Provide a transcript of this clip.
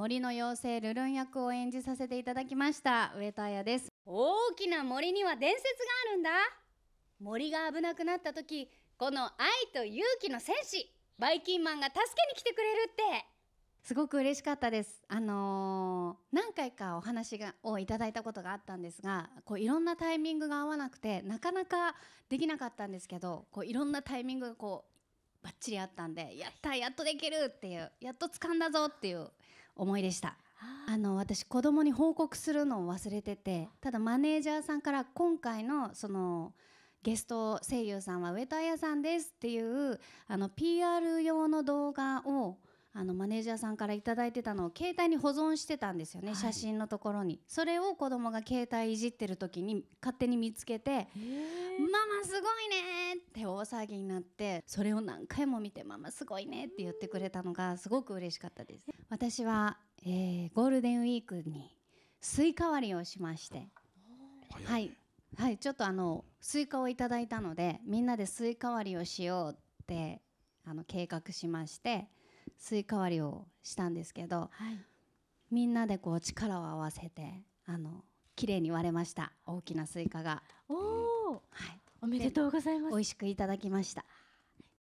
森の妖精ルルン役を演じさせていただきました。上戸彩です。大きな森には伝説があるんだ。森が危なくなった時この愛と勇気の戦士バイキンマンが助けに来てくれるって。すごく嬉しかったです。あのー、何回かお話がをいただいたことがあったんですがこういろんなタイミングが合わなくてなかなかできなかったんですけどこういろんなタイミングがこうバッチリあったんでやったやっとできるっていうやっと掴んだぞっていう思いでした。あの私子供に報告するのを忘れててただマネージャーさんから今回のそのゲスト声優さんは上戸彩さんですっていうあの PR 用の動画をあのマネージャーさんから頂いてたのを携帯に保存してたんですよね、はい、写真のところに。それを子供が携帯いじってる時に勝手に見つけて「ママすごいね!」って大騒ぎになってそれを何回も見て「ママすごいね!」って言ってくれたのがすごく嬉しかったです私は、えー、ゴールデンウィークにスイカ割りをしましてはいはい、ちょっとあのスイカをいただいたのでみんなでスイカ割りをしようってあの計画しましてスイカ割りをしたんですけど、はい、みんなでこう力を合わせてあの綺麗に割れました大きなスイカが。おお、はい、おめでとうございます。美味しくいただきました。